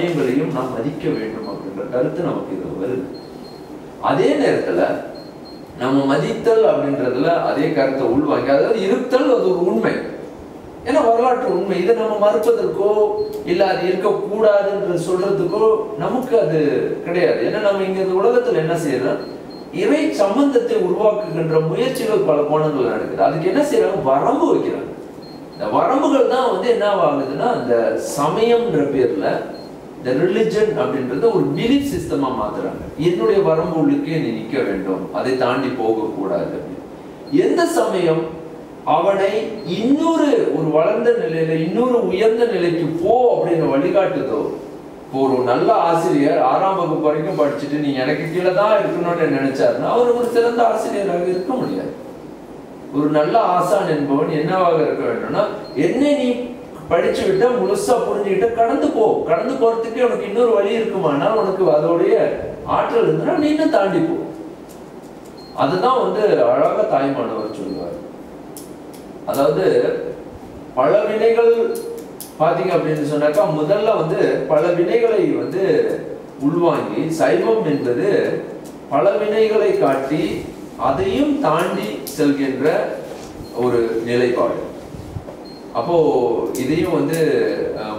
நியாயங்களையும் நாம் மதிக்க வேண்டும் அப்படின்ற கருத்து நமக்கு இது வருது. அதே நேரத்துல நம்ம மதித்தல் அப்படின்றதுல அதே கருத்தை உள்வாங்கி அதாவது இருத்தல் அது ஒரு உண்மை. ஏன்னா வரலாற்று உண்மை. இதை நம்ம மறுப்பதற்கோ இல்லை அது இருக்கக்கூடாதுன்ற சொல்றதுக்கோ நமக்கு அது கிடையாது. ஏன்னா நம்ம இங்க இந்த உலகத்துல என்ன செய்யறோம்? இறை சம்பந்தத்தை உருவாக்குகின்ற முயற்சிகள் பல கோணங்கள் நடக்குது. அதுக்கு என்ன செய்யறாங்க? வரம்பு வைக்கிறாங்க. இந்த வரம்புகள் தான் வந்து என்ன ஆகுதுன்னா அந்த சமயம்ன்ற பேர்ல இந்த ரிலிஜன் அப்படின்றத ஒரு பிலீஃப் சிஸ்டமா மாத்துறாங்க. என்னுடைய வரம்பு உள்ளுக்கே நீ நிக்க வேண்டும். அதை தாண்டி போகக்கூடாது எந்த சமயம் அவனை இன்னொரு ஒரு வளர்ந்த நிலையில இன்னொரு உயர்ந்த நிலைக்கு போ அப்படின்னு வழிகாட்டுதோ இப்போ ஒரு நல்ல ஆசிரியர் ஆறாம் வகுப்பு வரைக்கும் படிச்சுட்டு நீ எனக்கு கீழே தான் இருக்கணும்னு நினைச்சாருன்னா அவர் ஒரு சிறந்த ஆசிரியராக இருக்க முடியாது. ஒரு நல்ல ஆசான் என்பவன் என்னவாக இருக்க வேண்டும்னா என்னை நீ படிச்சு விட்டா முழுசா புரிஞ்சுக்கிட்ட கடந்து போ. கடந்து போறதுக்கு உனக்கு இன்னொரு வழி இருக்குமானால் உனக்கு அதோடைய ஆற்றல் இருந்தா நீ இன்னும் தாண்டி போ. அதுதான் வந்து அழகா தாய்மானவர் சொல்லுவார். அதாவது பல வினைகள் பாத்தீங்க அப்படின்னு சொன்னாக்கா முதல்ல வந்து பல வினைகளை வந்து உள்வாங்கி சைவம் என்பது பல வினைகளை காட்டி அதையும் தாண்டி செல்கின்ற ஒரு நிலைப்பாடு. அப்போ இதையும் வந்து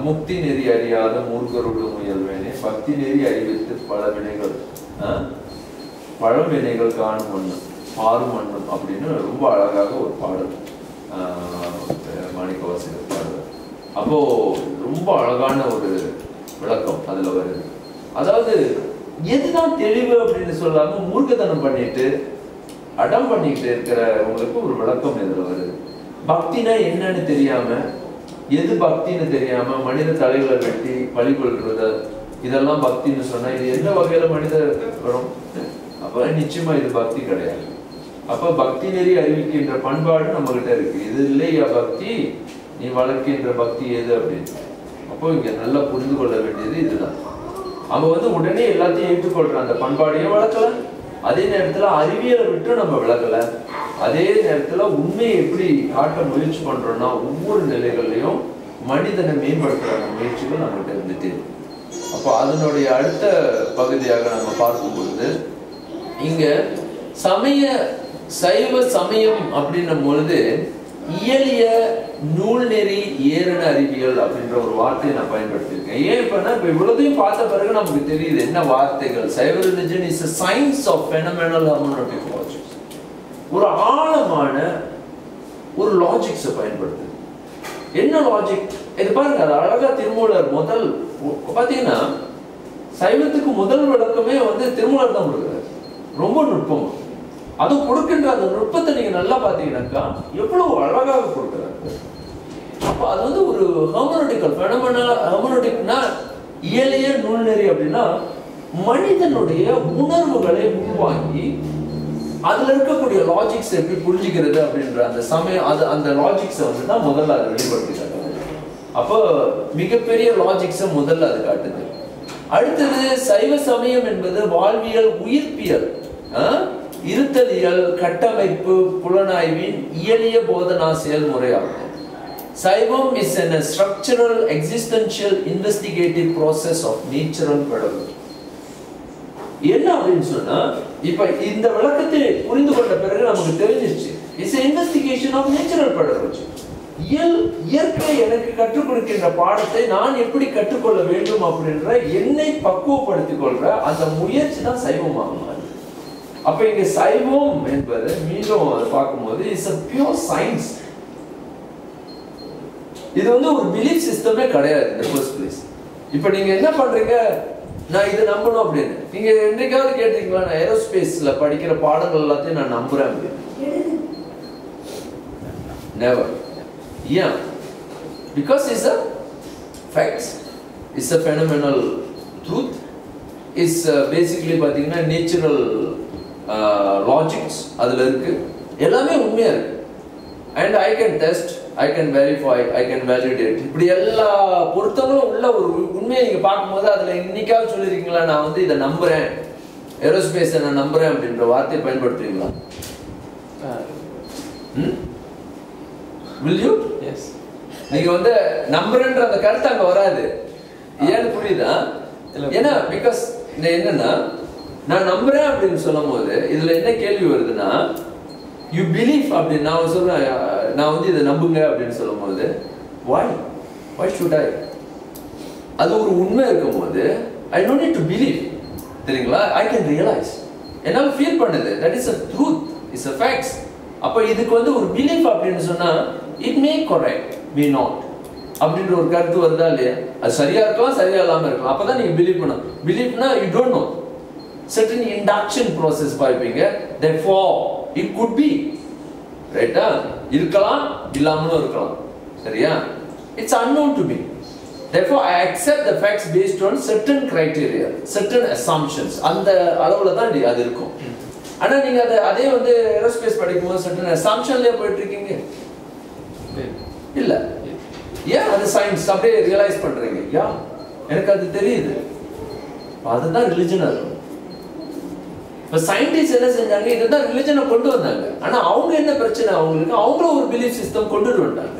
முக்தி நெறி அறியாத மூர்க்கரோடு முயல்வேனே. பக்தி நெறி அறிவித்து பல வினைகள் பழம் வினைகள் காணும் மண்ணும் பாரும் மண்ணும் அப்படின்னு ரொம்ப அழகாக ஒரு பாடல் மாணிக்கவாசிகள் பாடல் அப்போ ரொம்ப அழகான ஒரு விளக்கம் அதுல வருது. அதாவது எதுதான் தெளிவு அப்படின்னு சொல்லாம மூர்க்கத்தனம் பண்ணிட்டு அடம் பண்ணிக்கிட்டு இருக்கிறவங்களுக்கு ஒரு விளக்கம் இதுல வருது. பக்தினா என்னன்னு தெரியாம எது பக்தின்னு தெரியாம மனித தலைகளை வெட்டி பழி கொள்றது? இதெல்லாம் பக்தின்னு சொன்னா இது எந்த வகையில மனித வரும்? அப்ப நிச்சயமா இது பக்தி கிடையாது. அப்ப பக்தி நெறி அறிவிக்கின்ற பண்பாடு நம்ம கிட்ட இருக்கு. இது இல்லையா பக்தி? நீ வளர்க்கின்ற பக்தி எது அப்படின்னு. அப்போ இங்க நல்லா புரிந்து கொள்ள வேண்டியது இதுதான். அவன் வந்து உடனே எல்லாத்தையும் ஏற்றுக்கொள்றான். அந்த பண்பாடையும் வளர்க்கலாம் அதே நேரத்தில் அறிவியலை விட்டு நம்ம விலகலை. அதே நேரத்தில் உண்மையை எப்படி காட்ட முயற்சி பண்ணுறோன்னா ஒவ்வொரு நிலைகள்லையும் மனிதனை மேம்படுத்துகிற முயற்சிகள் நம்மகிட்ட இருந்துட்டு அப்போ அதனுடைய அடுத்த பகுதியாக நம்ம பார்க்கும் பொழுது சமய சைவ சமயம் அப்படின்னும் பொழுது இயலிய நூல் நெறி ஏரண அறிவியல் அப்படின்ற ஒரு வார்த்தையை நான் பயன்படுத்தியிருக்கேன். ஏன் இப்போனா இப்போ இவ்வளதையும் பார்த்த பிறகு நமக்கு தெரியுது என்ன வார்த்தைகள். Saiva religion is a science of phenomenal hermeneutic logics ஒரு ஆழமான ஒரு லாஜிக்ஸை பயன்படுத்து என்ன லாஜிக் இது பாருங்க அது அழகா திருமூலர் முதல் பார்த்தீங்கன்னா சைவத்துக்கு முதல் விளக்கமே வந்து திருமூலர் தான் கொடுக்குறாரு. ரொம்ப நுட்பம். அது கொடுக்கின்ற அந்த நுட்பத்தை நீங்க நல்லா பாத்தீங்கன்னாக்கா எவ்வளவு அழகாக கொடுக்குறாரு. அப்ப அது வந்து ஒரு ஹெர்மனோட்டிக்கல் ஃபெனமனா ஹெர்மனோட்டிக்னா இயலிய நூல்நெறி அப்படின்னா மனிதனுடைய உணர்வுகளை உள்வாங்கி அதுல இருக்கக்கூடிய லாஜிக்ஸ் எப்படி புரிஞ்சுக்கிறது அப்படின்ற அந்த சமயம் அது அந்த லாஜிக்ஸை வந்து தான் முதல்ல அதை வெளிப்படுத்தி அப்போ மிகப்பெரிய லாஜிக்ஸை முதல்ல அது காட்டுது. அடுத்தது சைவ சமயம் என்பது வாழ்வியல் உயிர்ப்பியல். ஆஹ் இருத்தலியல் கட்டமைப்பு புலனாய்வின் இயலிய போதனா செயல்முறையாகும். Saivam is an structural existential investigative process of natural natural என்ன அப்படின்னு சொன்னா இப்ப இந்த விளக்கத்தை புரிந்து கொண்ட பிறகு நமக்கு தெரிஞ்சிருச்சு. It's investigation of natural pedagogy இயல் இயற்கை எனக்கு கற்றுக் கொடுக்கின்ற பாடத்தை நான் எப்படி கற்றுக்கொள்ள வேண்டும் அப்படின்ற என்னை பக்குவப்படுத்திக் கொள்ற அந்த முயற்சி தான் சைவமாக அப்ப இங்க சைவம் என்பது மீண்டும் அதை பார்க்கும்போது இட்ஸ் அ பியூர் சயின்ஸ் இது வந்து ஒரு பிலீஃப் சிஸ்டமே கிடையாது இந்த ஃபர்ஸ்ட் பிளேஸ் இப்போ நீங்க என்ன பண்றீங்க? நான் இதை நம்பணும் அப்படின்னு. நீங்க என்னைக்காவது கேட்டீங்களா நான் ஏரோஸ்பேஸ்ல படிக்கிற பாடங்கள் எல்லாத்தையும் நான் நம்புறேன் அப்படின்னு. நெவர் ஏன் because is a facts is a phenomenal truth is basically பார்த்தீங்கன்னா நேச்சுரல் லாஜிக்ஸ் அதில் இருக்கு. எல்லாமே உண்மையா இருக்கு. And I can test I can verify I can validate இப்படி எல்லா பொருத்தங்களும் உள்ள ஒரு உண்மையை நீங்க பார்க்கும்போது அதுல இன்னைக்காவது சொல்லியிருக்கீங்களா நான் வந்து இதை நம்புறேன். ஏரோஸ்பேஸை நான் நம்புறேன் அப்படின்ற வார்த்தையை பயன்படுத்துறீங்களா? வில் யூ எஸ் நீங்க வந்து நம்புறேன்ற அந்த கருத்து அங்க வராது. ஏன்னு புரியுதா. ஏன்னா பிகாஸ் என்னன்னா நான் நம்புறேன் அப்படின்னு சொல்லும் போது இதுல என்ன கேள்வி வருதுன்னா யூ பிலீவ் அப்படின்னு நான் சொல்றேன் நான் வந்து இதை நம்புங்க அப்படின்னு சொல்லும் போது வாய் வாய் ஷுட் ஐ அது ஒரு உண்மை இருக்கும்போது I don't need to believe தெரியுங்களா? ஐ கேன் ரியலைஸ் என்னால் ஃபீல் பண்ணுது. That is a truth is a facts அப்போ இதுக்கு வந்து ஒரு பிலீஃப் அப்படின்னு சொன்னால் it may correct may not அப்படின்ற ஒரு கருத்து வருதா இல்லையா? அது சரியா இருக்கலாம் சரியா இல்லாமல் இருக்கலாம். அப்பதான் நீங்கள் பிலீவ் பண்ணணும். பிலீஃப்னா you don't know certain induction process பார்ப்பீங்க therefore it could be ரைட்டா இருக்கலாம் இல்லாமலும் இருக்கலாம். சரியா? It's unknown to me. Therefore i accept the facts based on certain criteria certain assumptions. அந்த அளவுல தான் அது இருக்கும். ஆனா நீங்க அதை அதே வந்து ஏரோஸ்பேஸ் படிக்கும்போது certain assumptionலயே போயிட்டு இருக்கீங்க இல்ல. ஏன் அது சயின்ஸ் அப்படியே ரியலைஸ் பண்றீங்க? யா எனக்கு அது தெரியுது. அதுதான் ரிலிஜனா இருக்கும். இப்போ சயின்டிஸ்ட் என்ன செஞ்சாங்க? இதுதான் ரிலிஜனை கொண்டு வந்தாங்க. ஆனால் அவங்க என்ன பிரச்சனை அவங்களுக்கு அவங்களும் ஒரு பிலீஃப் சிஸ்டம் கொண்டுட்டு வந்தாங்க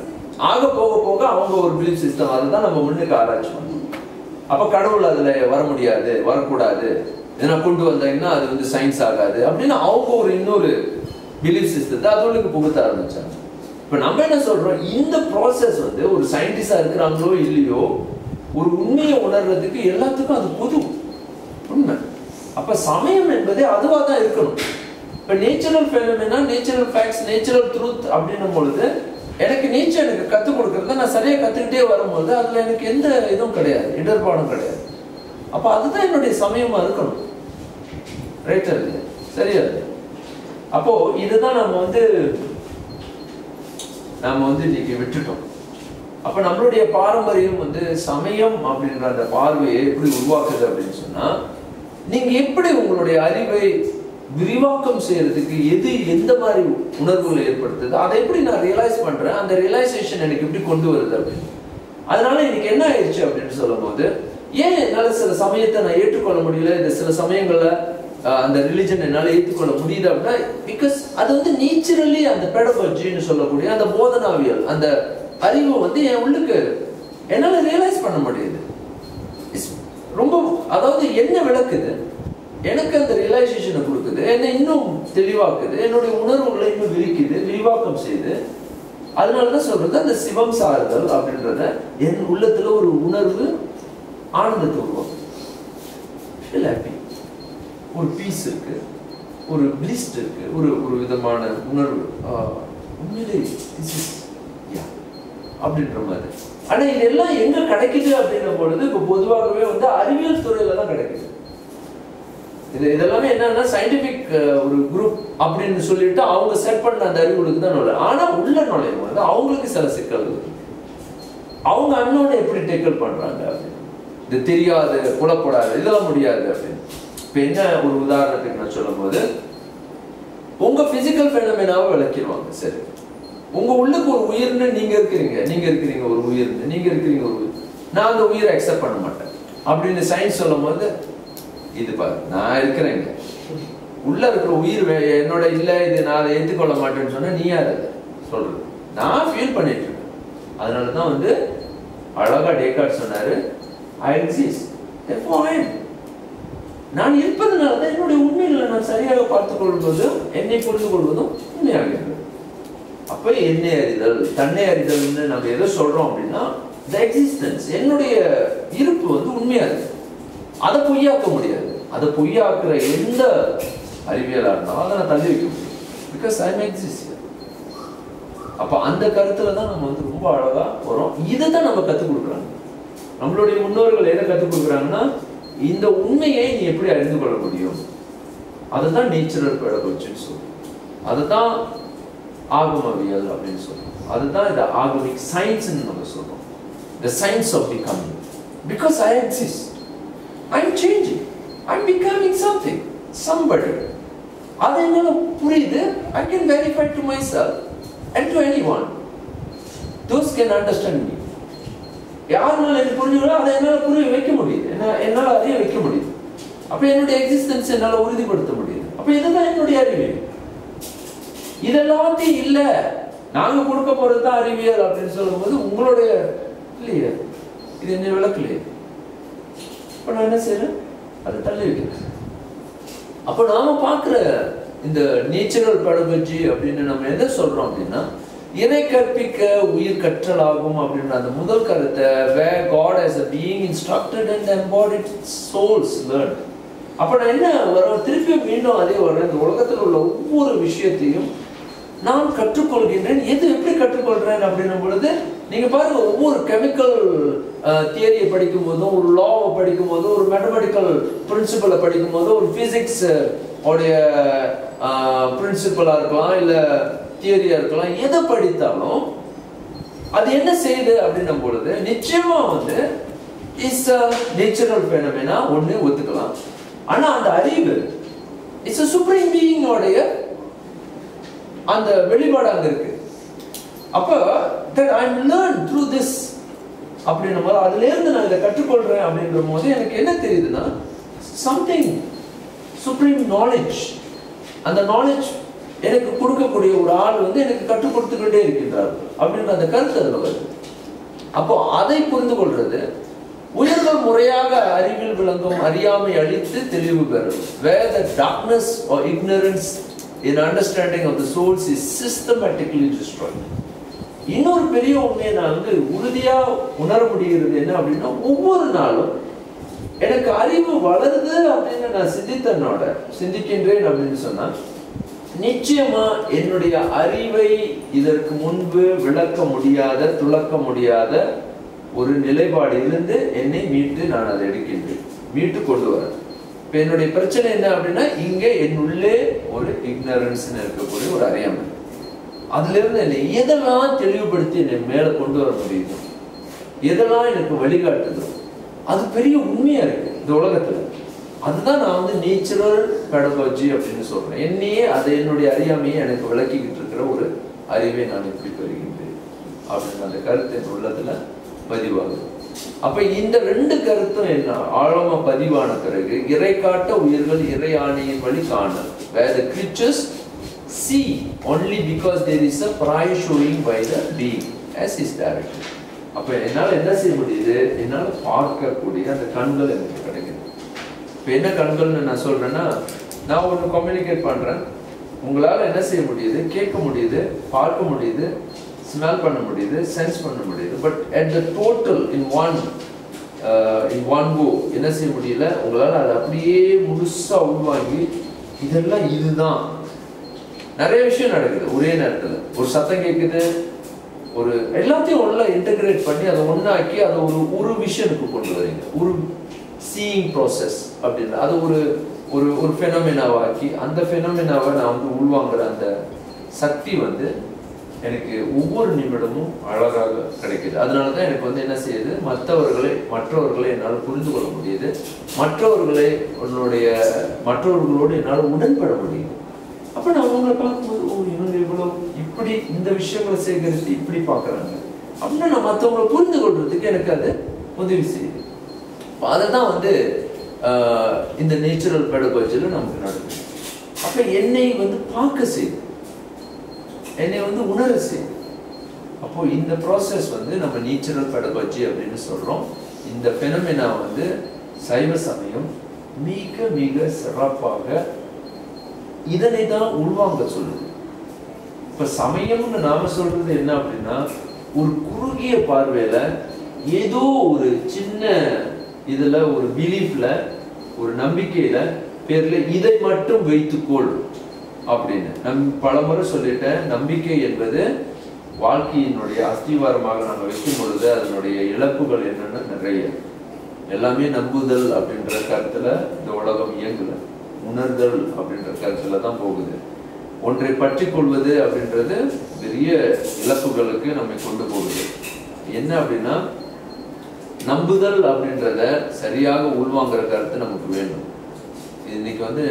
ஆக போக போக அவங்க ஒரு பிலீஃப் சிஸ்டம் அதை தான் நம்ம முன்னுக்கு ஆராய்ச்சி பண்ணோம் அப்போ கடவுள் அதில் வர முடியாது வரக்கூடாது. இதை நான் கொண்டு வந்தாங்கன்னா அது வந்து சயின்ஸ் ஆகாது அப்படின்னு அவங்க ஒரு இன்னொரு பிலீஃப் சிஸ்டத்தை அதுகளுக்கு புகுத்த ஆரம்பிச்சாங்க. இப்போ நம்ம என்ன சொல்றோம்? இந்த ப்ராசஸ் வந்து ஒரு சயின்டிஸ்டாக இருக்கிறாங்களோ இல்லையோ ஒரு உண்மையை உணர்றதுக்கு எல்லாத்துக்கும் அது பொது உண்மை. அப்ப சமயம் என்பதே அதுவா தான் இருக்கணும். இப்ப natural phenomena natural facts natural truth அப்படின்னும் பொழுது எனக்கு நேச்சர் எனக்கு கற்றுக் கொடுக்கறத நான் சரியா கத்துக்கிட்டே வரும்போது அதுல எனக்கு எந்த இதுவும் கிடையாது இடர்பாடும் கிடையாது. அப்ப அதுதான் என்னுடைய சமயமா இருக்கணும். ரைட்டர் இல்லையா? சரியா? இல்லையா அப்போ இதுதான் நம்ம வந்து நாம வந்து இன்னைக்கு விட்டுட்டோம். அப்ப நம்மளுடைய பாரம்பரியம் வந்து சமயம் அப்படின்ற அந்த பார்வையை எப்படி உருவாக்குது அப்படின்னு சொன்னா நீங்க எப்படி உங்களுடைய அறிவை விரிவாக்கம் செய்யறதுக்கு எது எந்த மாதிரி உணர்வுகளை ஏற்படுத்துது? அதை எப்படி நான் ரியலைஸ் பண்றேன்? அந்த ரியலைசேஷன் எனக்கு எப்படி கொண்டு வருது அப்படின்னு. அதனால இன்னைக்கு என்ன ஆயிடுச்சு அப்படின்னு சொல்லும்போது ஏன் என்னால சில சமயத்தை நான் ஏற்றுக்கொள்ள முடியல? இந்த சில சமயங்கள்ல அந்த ரிலிஜன் என்னால ஏற்றுக்கொள்ள முடியுது அப்படின்னா பிகாஸ் அது வந்து நேச்சுரலி அந்த பெடபஜின்னு சொல்லக்கூடிய அந்த போதனாவியல் அந்த அறிவு வந்து என் உள்ளுக்கு என்னால ரியலைஸ் பண்ண முடியுது. ரொம்ப அதாவது என்ன விளக்குது? எனக்கு அந்த ரியலைசேஷனை கொடுக்குது என்னை இன்னும் தெளிவாக்குது என்னுடைய உணர்வுகளை இன்னும் விரிக்குது விரிவாக்கம் செய்யுது அதனால தான் சொல்றது அந்த சிவம் சாறுதல் அப்படின்றத என் உள்ளத்துல ஒரு உணர்வு ஆனந்தத்தை உருவாக்கும் ஒரு பீஸ் இருக்கு ஒரு பிளிஸ்ட் இருக்கு ஒரு ஒரு விதமான உணர்வு. உண்மையிலே அப்படின்ற மாதிரி. ஆனால் இதெல்லாம் எங்கே கிடைக்குது அப்படின்ற பொழுது இப்போ பொதுவாகவே வந்து அறிவியல் துறையில் தான் கிடைக்குது. இது இதெல்லாமே என்னன்னா சயின்டிபிக் ஒரு குரூப் அப்படின்னு சொல்லிட்டு அவங்க செட் பண்ண அந்த அறிவுகளுக்கு தான் நுழையும் ஆனால் உள்ள நுழையும் வந்து அவங்களுக்கு சில சிக்கல்கள் அவங்க அன்னோட எப்படி டேக்கிள் பண்ணுறாங்க அப்படின்னு. இது தெரியாது புலப்படாது இதெல்லாம் முடியாது அப்படின்னு. இப்போ என்ன ஒரு உதாரணத்துக்கு நான் சொல்லும்போது உங்கள் ஃபிசிக்கல் ஃபெனமினாவை விளக்கிடுவாங்க சரி. உங்க உள்ளுக்கு ஒரு உயிர்னு நீங்க இருக்கிறீங்க நீங்க இருக்கிறீங்க ஒரு உயிர்னு நீங்க இருக்கிறீங்க ஒரு உயிர் நான் அந்த உயிரை அக்செப்ட் பண்ண மாட்டேன். அப்படின்னு சயின்ஸ் சொல்லும் போது இது பாரு நான் இருக்கிறேங்க. உள்ள இருக்கிற உயிர் வே- என்னோட இல்ல இது நான் அதை ஏற்றுக்கொள்ள மாட்டேன்னு சொன்னா நீ யார்? அதை சொல்றது நான் ஃபீல் பண்ணிட்டு இருக்கேன். அதனால தான் வந்து அழகா டேக்கார்ட் சொன்னாரு ஐ எக்ஸிஸ்ட் நான் இருப்பதனால தான் என்னுடைய உண்மைகளை நான் சரியாக பார்த்துக் கொள்வதும் என்னை புரிந்து கொள்வதும் உண்மையாகிறது அப்ப என்னை அறிதல் தன்னை அறிதல்னு நம்ம எதை சொல்றோம் அப்படின்னா த எக்ஸிஸ்டன்ஸ் என்னுடைய இருப்பு வந்து உண்மையா இருக்கு. அதை பொய்யாக்க முடியாது. அதை பொய்யாக்குற எந்த அறிவியலா இருந்தாலும் அதை நான் தள்ளி வைக்க முடியும். பிகாஸ் ஐ எக்ஸிஸ்ட் அப்ப அந்த கருத்தில் தான் நம்ம வந்து ரொம்ப அழகா போகிறோம் இதை தான் நம்ம கற்றுக் கொடுக்குறாங்க. நம்மளுடைய முன்னோர்கள் எதை கற்றுக் கொடுக்குறாங்கன்னா இந்த உண்மையை நீ எப்படி அறிந்து கொள்ள முடியும்? அதுதான் நேச்சுரல் பெடகோச்சின்னு சொல்லுவோம் அதை தான் ஆகமவியல் அப்படின்னு சொல்லுவோம் அதுதான் இந்த ஆகமிக் சயின்ஸ்னு நம்ம சொல்லுறோம் the science of becoming because I exist I exist. Changing changing. I'm becoming something somebody அது என்னால் புரியுது. I can verify to my to and to any one those can understand me யாருனால எனக்கு புரிஞ்சுக்கிறோ அதை என்னால் புரிய வைக்க முடியுது. என்ன என்னால் அதையும் வைக்க முடியுது. அப்போ என்னுடைய எக்ஸிஸ்டன்ஸ் என்னால் உறுதிப்படுத்த முடியுது. அப்போ இதுதான் என்னுடைய அறிவியல் இதெல்லாத்தையும் இல்லை. நாங்க கொடுக்க போறது தான் அறிவியல் அப்படின்னு சொல்லும்போது உங்களுடைய இல்லையே. இது என்ன விளக்கலையே இப்போ நான் என்ன செய்யறேன் அதை தள்ளி வைக்கிறேன். அப்போ நாம பார்க்குற இந்த நேச்சுரல் படபஜி அப்படின்னு நம்ம எதை சொல்றோம் அப்படின்னா இணை கற்பிக்க உயிர் கற்றலாகும் அப்படின்ற அந்த முதல் கருத்தை we got as a being instructed and embodied souls learn அப்போ நான் என்ன வரும் திருப்பி மீண்டும் அதே வர்றேன். இந்த உலகத்தில் உள்ள ஒவ்வொரு விஷயத்தையும் நான் கற்றுக்கொள்கின்றேன். எது எப்படி கற்றுக்கொள்றேன் அப்படின்னும் பொழுது நீங்கள் பாருங்க ஒவ்வொரு கெமிக்கல் தியரியை படிக்கும் போதும் ஒரு லாவை படிக்கும் போதும் ஒரு மேத்தமெட்டிக்கல் பிரின்சிபலை படிக்கும் போதும் ஒரு ஃபிசிக்ஸ் உடைய பிரின்சிபலாக இருக்கலாம் இல்லை தியரியாக இருக்கலாம் எதை படித்தாலும் அது என்ன செய்யுது அப்படின்னும் பொழுது நிச்சயமா வந்து இட்ஸ் அ நேச்சுரல் ஃபெனமெனா ஒன்று ஒத்துக்கலாம். ஆனால் அந்த அறிவு இட்ஸ் அ சுப்ரீம் பீயிங்கோடைய அந்த வெளிப்பாடு அங்க இருக்கு. அப்ப then I learn through this அப்படின்ற போது அதுல இருந்து நான் இதை கற்றுக்கொள்றேன். அப்படின்ற போது எனக்கு என்ன தெரியுதுன்னா சம்திங் சுப்ரீம் நாலேஜ் அந்த நாலேஜ் எனக்கு கொடுக்கக்கூடிய ஒரு ஆள் வந்து எனக்கு கற்றுக் கொடுத்துக்கிட்டே இருக்கின்றார். அப்படின்ற அந்த கருத்து அதுல வருது. அப்போ அதை புரிந்து கொள்றது உயர்ந்த முறையாக அறிவில் விளங்கும் அறியாமை அழித்து தெளிவு பெறும். Where the darkness or ignorance in understanding of the souls is systematically destroyed. இன்னொரு பெரிய உண்மையை நான் வந்து உறுதியாக உணர முடிகிறது என்ன அப்படின்னா ஒவ்வொரு நாளும் எனக்கு அறிவு வளருது அப்படின்னு நான் சிந்தித்தனோட சிந்திக்கின்றேன் அப்படின்னு சொன்னால் நிச்சயமா என்னுடைய அறிவை இதற்கு முன்பு விளக்க முடியாத துளக்க முடியாத ஒரு நிலைப்பாடு இருந்து என்னை மீட்டு நான் அதை எடுக்கின்றேன். மீட்டு கொண்டு வரேன். இப்ப என்னுடைய பிரச்சனை என்ன அப்படின்னா இங்க என் உள்ளே ஒரு இக்னரன்ஸ் இருக்கக்கூடிய ஒரு அறியாமை. அதுல இருந்து என்னை எதெல்லாம் தெளிவுபடுத்தி என்னை மேல கொண்டு வர முடியுது எதெல்லாம் எனக்கு வழிகாட்டுதோ அது பெரிய உண்மையா இருக்கு இந்த உலகத்துல. அதுதான் நான் வந்து நேச்சுரல் பெடகாஜி அப்படின்னு சொல்றேன். என்னையே அதை என்னுடைய அறியாமையை எனக்கு விளக்கிக்கிட்டு இருக்கிற ஒரு அறிவை நான் எப்படி பெறுகின்றேன்? அப்படின்னு அந்த கருத்து என் உள்ளத்துல பதிவாகுது. அப்ப இந்த ரெண்டு கருத்தும் என்ன? ஆழமா பதிவான பிறகு இறை காட்ட உயிர்கள் இறை ஆணையின் வழி காணல். Where the creatures see only because there is a prior showing by the being. As is directed. அப்ப என்னால என்ன செய்ய முடியுது? என்னால பார்க்கக்கூடிய அந்த கண்கள் எனக்கு கிடைக்குது. இப்ப என்ன கண்கள்னு நான் சொல்றேன்னா நான் ஒன்று கம்யூனிகேட் பண்றேன். உங்களால என்ன செய்ய முடியுது? கேட்க முடியுது? பார்க்க முடியுது? ஸ்மெல் பண்ண முடியுது சென்ஸ் பண்ண முடியுது. But at the total in one in one go என்ன செய்ய முடியல? உங்களால் அதை அப்படியே முழுசாக உள்வாங்கி இதெல்லாம் இதுதான். நிறைய விஷயம் நடக்குது ஒரே நேரத்தில். ஒரு சத்தம் கேட்குது ஒரு எல்லாத்தையும் ஒன்றா இன்டகிரேட் பண்ணி அதை ஒன்றாக்கி அதை ஒரு ஒரு விஷனுக்கு கொண்டு வரீங்க ஒரு சீயிங் ப்ராசஸ் அப்படின்னு. அது ஒரு ஒரு ஒரு ஃபெனமினாவாக்கி அந்த ஃபெனமினாவை நான் வந்து உள்வாங்குற அந்த சக்தி வந்து எனக்கு ஒவ்வொரு நிமிடமும் அழகாக கிடைக்குது. அதனால தான் எனக்கு வந்து என்ன செய்யுது? மற்றவர்களை மற்றவர்களை என்னால் புரிந்து கொள்ள முடியுது. மற்றவர்களை உன்னுடைய மற்றவர்களோடு என்னால் உடன்பட முடியுது. அப்போ நான் அவங்களை பார்க்கும்போது ஓ இவங்க இவ்வளோ இப்படி இந்த விஷயங்களை சேகரித்து இப்படி பார்க்குறாங்க. அப்படின்னா நான் மற்றவங்களை புரிந்து கொள்றதுக்கு எனக்கு அது உதவி செய்யுது. அதை தான் வந்து இந்த நேச்சுரல் பெடகாஜியில் நமக்கு நடக்குது. அப்போ என்னை வந்து பார்க்க செய்யுது. என்னை வந்து உணர செய்யுது அப்போ இந்த ப்ராசஸ் வந்து நம்ம நேச்சுரல் பெடகாஜி அப்படின்னு சொல்றோம். இந்த பெனமினா வந்து சைவ சமயம் மிக மிக சிறப்பாக இதனை தான் உள்வாங்க சொல்லுது. இப்ப சமயம்னு நாம சொல்றது என்ன அப்படின்னா ஒரு குறுகிய பார்வையில ஏதோ ஒரு சின்ன இதுல ஒரு பிலீஃப்ல ஒரு நம்பிக்கையில பேர்ல இதை மட்டும் வைத்துக்கொள். அப்படின்னு. நம் பலமுறை சொல்லிட்டேன் நம்பிக்கை என்பது வாழ்க்கையினுடைய அஸ்திவாரமாக நாங்க வைக்கும் பொழுது அதனுடைய இழப்புகள் என்னென்னு நிறைய. எல்லாமே நம்புதல் அப்படின்ற கருத்துல இந்த உலகம் இயங்குல உணர்தல் அப்படின்ற கருத்துல தான் போகுது. ஒன்றை பற்றி கொள்வது அப்படின்றது பெரிய இழப்புகளுக்கு நம்மை கொண்டு போகுது. என்ன அப்படின்னா நம்புதல் அப்படின்றத சரியாக உள்வாங்குற கருத்து நமக்கு வேணும். இன்னைக்கு வந்து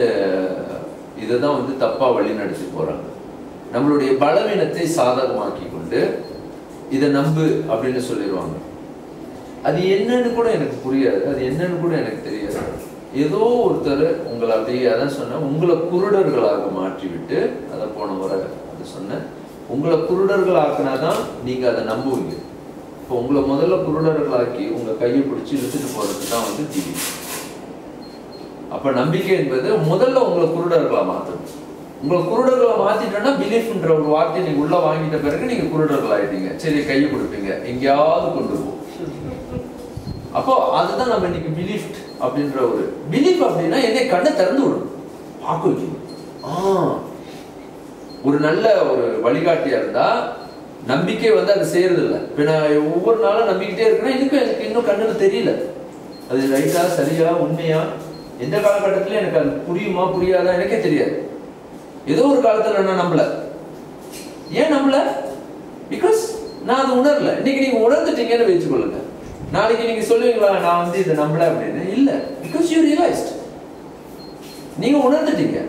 இதை தான் வந்து தப்பாக வழி நடத்தி போறாங்க. நம்மளுடைய பலவீனத்தை சாதகமாக்கி கொண்டு இதை நம்பு அப்படின்னு சொல்லிடுவாங்க. அது என்னன்னு கூட எனக்கு புரியாது. அது என்னன்னு கூட எனக்கு தெரியாது. ஏதோ ஒருத்தர் உங்களை அப்படியே அதான் சொன்னேன் உங்களை குருடர்களாக மாற்றி விட்டு அதை போன முறை அது சொன்னேன். உங்களை குருடர்கள் ஆக்குனாதான் நீங்கள் அதை நம்புவீங்க. இப்போ உங்களை முதல்ல குருடர்களாக்கி உங்கள் கையை பிடிச்சி இழுத்துட்டு போகிறது தான் வந்து டிவி அப்போ நம்பிக்கை என்பது முதல்ல உங்களை குருடர்களை மாற்றணும் உங்களை குருடர்களை மாத்திட்டோம்னா பிலீஃப்ன்ற ஒரு வார்த்தையை நீங்க உள்ள வாங்கிட்ட பிறகு நீங்க குருடர்கள் ஆயிட்டீங்க. சரி கையை கொடுப்பீங்க. எங்கேயாவது கொண்டு போ. அப்போ அதுதான் நம்ம இன்னைக்கு பிலீஃப் அப்படின்ற ஒரு பிலீஃப் அப்படின்னா என்னை கண்ணை திறந்து விடும். பார்க்க வைக்கணும். ஆ. ஒரு நல்ல ஒரு வழிகாட்டியா இருந்தா நம்பிக்கை வந்து அது செய்யறது இல்லை இப்போ நான் ஒவ்வொரு நாளும் நம்பிக்கிட்டே இருக்கேன்னா இதுக்கும் எனக்கு இன்னும் கண்ணுக்கு தெரியல. அது ரைட்டா சரியா உண்மையா? எந்த காலகட்டத்திலும் எனக்கு அது புரியுமா புரியாதா எனக்கே தெரியாது. ஏதோ ஒரு காலத்தில் நான் நம்பல. ஏன் நம்பல? பிகாஸ் நான் அது உணரல. இன்னைக்கு நீங்க உணர்ந்துட்டீங்கன்னு வச்சுக்கொள்ளுங்க நாளைக்கு நீங்க சொல்லுவீங்களா நான் வந்து இதை நம்பல அப்படின்னு? இல்ல. பிகாஸ் யூ ரியலைஸ்ட் நீங்க உணர்ந்துட்டீங்க.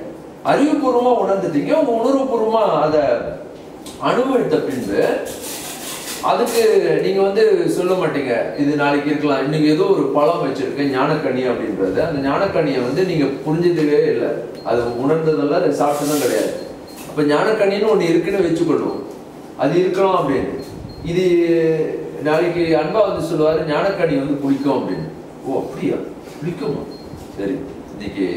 அறிவுபூர்வமா உணர்ந்துட்டீங்க. உங்க உணர்வுபூர்வமா அதை அனுபவித்த பின்பு அதுக்கு நீங்க வந்து சொல்ல மாட்டீங்க. இது நாளைக்கு இருக்கலாம். இன்னைக்கு ஏதோ ஒரு பழம் வச்சிருக்கேன் ஞானக்கனி அப்படின்றது. அந்த ஞானக்கனியை வந்து நீங்க புரிஞ்சதுவே இல்லை. அது உணர்ந்ததெல்லாம் சாப்பிட்டதும் கிடையாது. அப்ப ஞானக்கனின்னு ஒண்ணு இருக்குன்னு வச்சுக்கொள்வோம் அது இருக்கலாம் அப்படின்னு. இது நாளைக்கு அன்பா வந்து சொல்லுவாரு ஞானக்கனி வந்து பிடிக்கும் அப்படின்னு. ஓ அப்படியா? பிடிக்குமா சரி இன்னைக்கு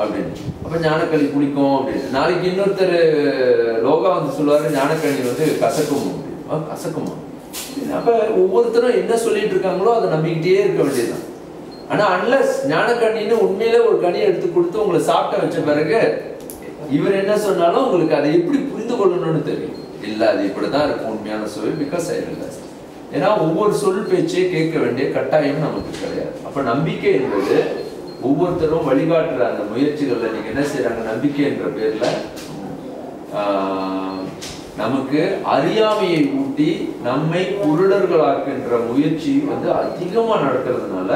அப்படின்னு. அப்ப ஞானக்கனி பிடிக்கும் அப்படின்னு. நாளைக்கு இன்னொருத்தர் லோகா வந்து சொல்லுவாரு ஞானக்கனி வந்து கசக்கும் அப்படின்னு. கசக்குமா? அப்போ ஒவ்வொருத்தரும் என்ன சொல்லிட்டு இருக்காங்களோ அதை நம்பிக்கிட்டே இருக்க வேண்டியதுதான். ஆனால் அன்லஸ் ஞானக்கண்ணின்னு உண்மையிலே ஒரு கனியை எடுத்து கொடுத்து உங்களை சாப்பிட்ட வச்ச பிறகு இவர் என்ன சொன்னாலும் உங்களுக்கு அதை எப்படி புரிந்து கொள்ளணும்னு தெரியும். இல்லை அது இப்படிதான் இருக்கும் உண்மையான சுவை பிகாஸ் ஐ ரியலைஸ் ஏன்னா ஒவ்வொரு சொல் பேச்சே கேட்க வேண்டிய கட்டாயம் நமக்கு கிடையாது. அப்போ நம்பிக்கை என்பது ஒவ்வொருத்தரும் வழிகாட்டுற அந்த முயற்சிகளில் நீங்கள் என்ன செய்கிறாங்க நம்பிக்கை என்ற பேர்ல நமக்கு அறியாமையை ஊட்டி நம்மை குருடர்களாக்குன்ற முயற்சி வந்து அதிகமா நடக்கிறதுனால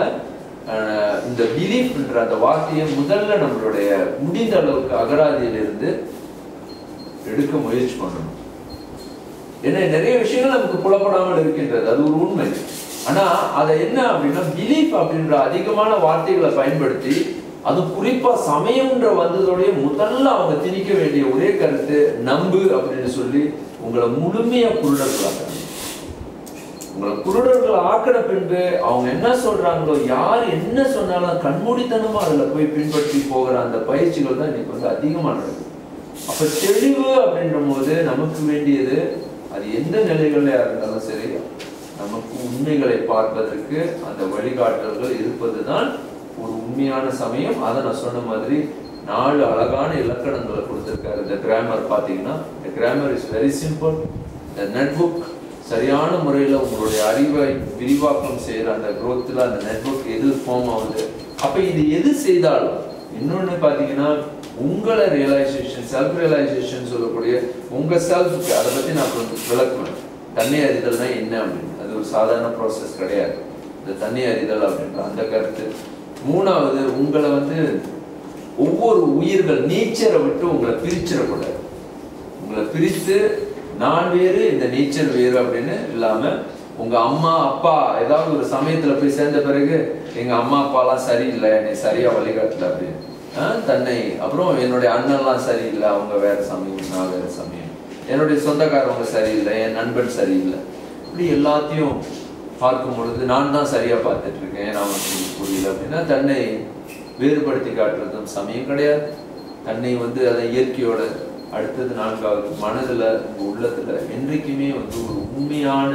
இந்த பிலீஃப்ன்ற அந்த வார்த்தையை முதல்ல நம்மளுடைய முடிந்த அளவுக்கு அகராதியிலிருந்து எடுக்க முயற்சி பண்ணணும். ஏன்னா நிறைய விஷயங்கள் நமக்கு புலப்படாமல் இருக்கின்றது. அது ஒரு உண்மை. ஆனா அதை என்ன அப்படின்னா பிலீஃப் அப்படின்ற அதிகமான வார்த்தைகளை பயன்படுத்தி அது குறிப்பா சமயம்ன்ற வந்ததோடைய முதல்ல அவங்க திணிக்க வேண்டிய ஒரே கருத்து நம்பு அப்படின்னு சொல்லி உங்களை முழுமையா குருடர்களாக உங்களை குருடர்கள் ஆக்கின பின்பு அவங்க என்ன சொல்றாங்களோ யார் என்ன சொன்னாலும் கண்மூடித்தனமா அதுல போய் பின்பற்றி போகிற அந்த பயிற்சிகள் தான் இன்னைக்கு வந்து அதிகமா நடக்குது அப்ப தெளிவு அப்படின்ற போது நமக்கு வேண்டியது அது எந்த நிலைகள்ல இருந்தாலும் சரி நமக்கு உண்மைகளை பார்ப்பதற்கு அந்த வழிகாட்டல்கள் இருப்பதுதான் ஒரு உண்மையான சமயம் அதை நான் சொன்ன மாதிரி நாலு அழகான இலக்கணங்களை கொடுத்துருக்காரு. இந்த கிராமர் பார்த்தீங்கன்னா இந்த கிராமர் இஸ் வெரி சிம்பிள் இந்த நெட்புக் சரியான முறையில் உங்களுடைய அறிவை விரிவாக்கம் செய்கிற அந்த குரோத்தில் அந்த நெட்வொர்க் எது ஃபார்ம் ஆகுது? அப்போ இது எது செய்தாலும் இன்னொன்று பார்த்தீங்கன்னா உங்களை ரியலைசேஷன் செல்ஃப் ரியலைசேஷன் சொல்லக்கூடிய உங்கள் செல்ஃபுக்கு அதை பற்றி நான் கொஞ்சம் விளக்குவேன். தண்ணி அறிதல்னா என்ன அப்படின்னு. அது ஒரு சாதாரண ப்ராசஸ் கிடையாது. இந்த தண்ணி அறிதல் அப்படின்ற அந்த கருத்து. மூணாவது உங்களை வந்து ஒவ்வொரு உயிர்கள் நீச்சரை விட்டு உங்களை பிரிச்சிடக்கூடாது. உங்களை பிரித்து நான் வேறு இந்த நீச்சல் வேறு அப்படின்னு இல்லாமல் உங்கள் அம்மா அப்பா ஏதாவது ஒரு சமயத்தில் போய் சேர்ந்த பிறகு எங்கள் அம்மா அப்பாலாம் சரியில்லை என்னை சரியாக வழிகாட்டல அப்படின்னு. தன்னை அப்புறம் என்னுடைய அண்ணன்லாம் சரியில்லை அவங்க வேறு சமயம் நான் வேறு சமயம். என்னுடைய சொந்தக்காரவங்க சரியில்லை என் நண்பன் சரியில்லை. இப்படி எல்லாத்தையும் பார்க்கும் பொழுது நான் தான் சரியாக பார்த்துட்டு இருக்கேன் நான் வந்து புரியல அப்படின்னா தன்னை வேறுபடுத்தி காட்டுறதும் சமயம் கிடையாது. தன்னை வந்து அதை இயற்கையோட அடுத்தது நான்காவது மனதில் உங்கள் உள்ளத்தில் என்றைக்குமே வந்து ஒரு உண்மையான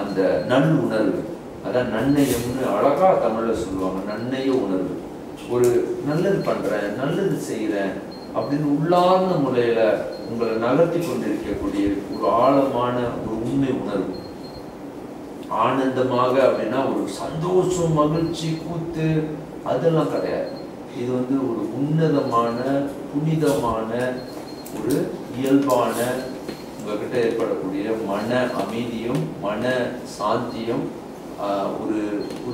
அந்த நல் உணர்வு. அதான் நன்னயம்னு அழகாக தமிழில் சொல்லுவாங்க நன்னய உணர்வு. ஒரு நல்லது பண்ணுறேன் நல்லது செய்கிறேன் அப்படின்னு உள்ளார்ந்த முறையில் உங்களை நகர்த்தி கொண்டிருக்கக்கூடிய ஒரு ஆழமான ஒரு உண்மை உணர்வு. ஆனந்தமாக அப்படின்னா ஒரு சந்தோஷம் மகிழ்ச்சி கூத்து அதெல்லாம் கிடையாது. இது வந்து ஒரு உன்னதமான புனிதமான ஒரு இயல்பான உங்ககிட்ட ஏற்படக்கூடிய மன அமைதியும் மன சாந்தியும் ஒரு ஒரு